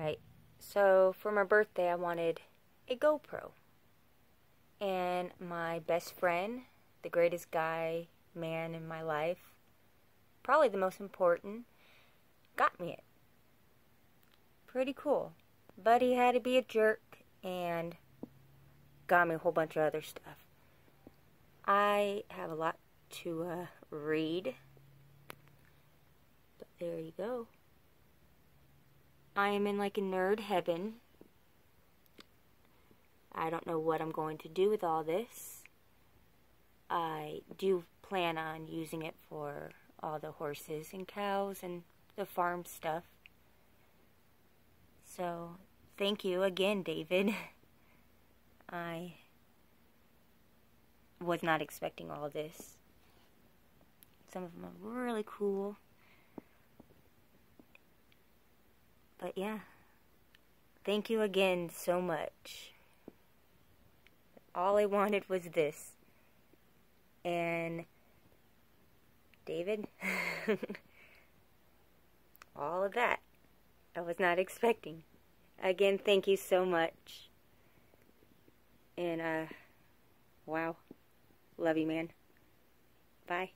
Right. So for my birthday, I wanted a GoPro. And my best friend, the greatest guy, man in my life, probably the most important, got me it. Pretty cool. But he had to be a jerk and got me a whole bunch of other stuff. I have a lot to uh, read. But there you go. I am in like a nerd heaven. I don't know what I'm going to do with all this. I do plan on using it for all the horses and cows and the farm stuff. So, thank you again, David. I was not expecting all this. Some of them are really cool. But yeah, thank you again so much. All I wanted was this. And David, all of that. I was not expecting. Again, thank you so much. And, uh, wow. Love you, man. Bye.